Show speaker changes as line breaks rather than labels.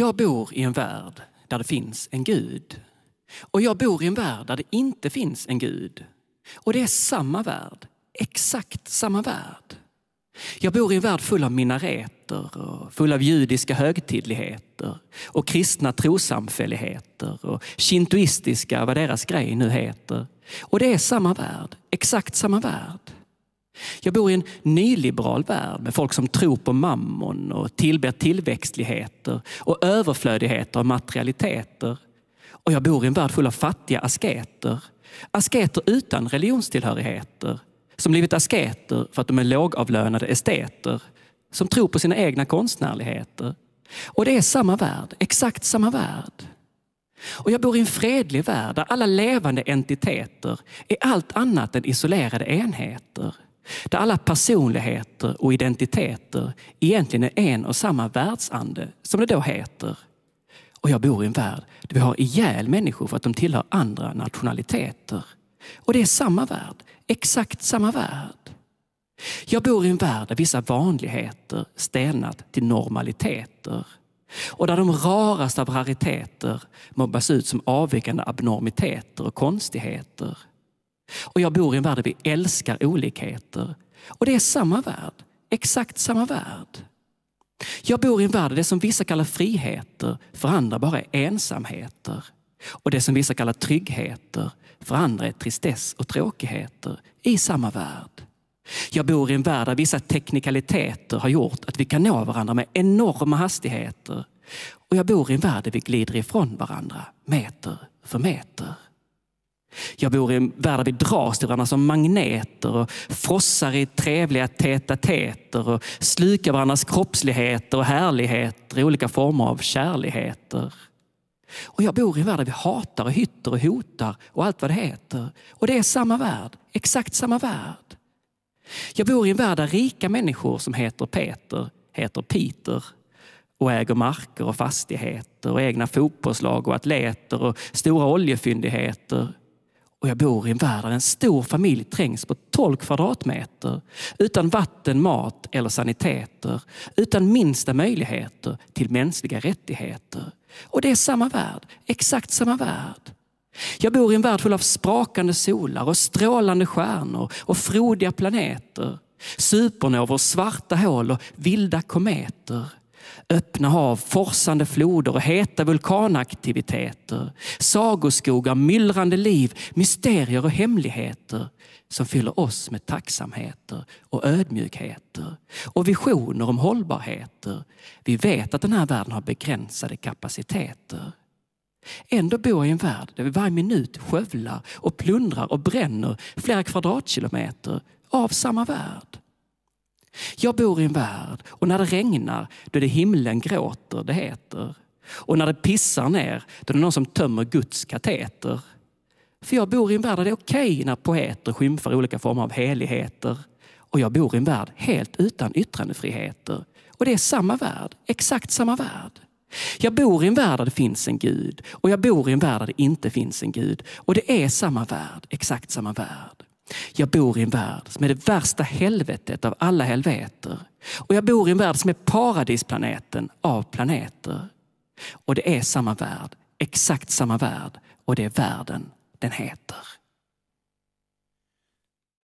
Jag bor i en värld där det finns en Gud. Och jag bor i en värld där det inte finns en Gud. Och det är samma värld, exakt samma värld. Jag bor i en värld full av minareter och full av judiska högtidligheter och kristna trosamfälligheter och shintoistiska, vad deras grej nu heter. Och det är samma värld, exakt samma värld. Jag bor i en nyliberal värld med folk som tror på mammon och tillber tillväxtligheter och överflödigheter och materialiteter. Och jag bor i en värld full av fattiga asketer. Asketer utan religionstillhörigheter. Som blivit asketer för att de är lågavlönade esteter. Som tror på sina egna konstnärligheter. Och det är samma värld, exakt samma värld. Och jag bor i en fredlig värld där alla levande entiteter är allt annat än isolerade enheter. Där alla personligheter och identiteter egentligen är en och samma världsande, som det då heter. Och jag bor i en värld där vi har ihjäl människor för att de tillhör andra nationaliteter. Och det är samma värld, exakt samma värld. Jag bor i en värld där vissa vanligheter stelnat till normaliteter. Och där de raraste av rariteter mobbas ut som avvikande abnormiteter och konstigheter. Och jag bor i en värld där vi älskar olikheter. Och det är samma värld, exakt samma värld. Jag bor i en värld där det som vissa kallar friheter för andra bara är ensamheter. Och det som vissa kallar tryggheter för andra är tristess och tråkigheter i samma värld. Jag bor i en värld där vissa teknikaliteter har gjort att vi kan nå varandra med enorma hastigheter. Och jag bor i en värld där vi glider ifrån varandra meter för meter. Jag bor i en värld där vi dras till varandra som magneter och frossar i trevliga täta-täter och slukar varandras kroppsligheter och härligheter i olika former av kärligheter. Och jag bor i en värld där vi hatar och hytter och hotar och allt vad det heter. Och det är samma värld, exakt samma värld. Jag bor i en värld där rika människor som heter Peter heter Peter och äger marker och fastigheter och egna fotbollslag och atleter och stora oljefyndigheter och jag bor i en värld där en stor familj trängs på 12 kvadratmeter utan vatten, mat eller saniteter. Utan minsta möjligheter till mänskliga rättigheter. Och det är samma värld, exakt samma värld. Jag bor i en värld full av sprakande solar och strålande stjärnor och frodiga planeter. Supernovor, svarta hål och vilda kometer. Öppna hav, forsande floder och heta vulkanaktiviteter. Sagoskogar, myllrande liv, mysterier och hemligheter som fyller oss med tacksamheter och ödmjukheter och visioner om hållbarheter. Vi vet att den här världen har begränsade kapaciteter. Ändå bor jag i en värld där vi varje minut skövlar och plundrar och bränner flera kvadratkilometer av samma värld. Jag bor i en värld och när det regnar då är det himlen gråter, det heter. Och när det pissar ner då är det någon som tömmer Guds kateter. För jag bor i en värld där det är okej okay när poeter skymfar olika former av heligheter. Och jag bor i en värld helt utan yttrandefriheter. Och det är samma värld, exakt samma värld. Jag bor i en värld där det finns en Gud och jag bor i en värld där det inte finns en Gud. Och det är samma värld, exakt samma värld. Jag bor i en värld som är det värsta helvetet av alla helveter. Och jag bor i en värld som är paradisplaneten av planeter. Och det är samma värld, exakt samma värld. Och det är världen den heter.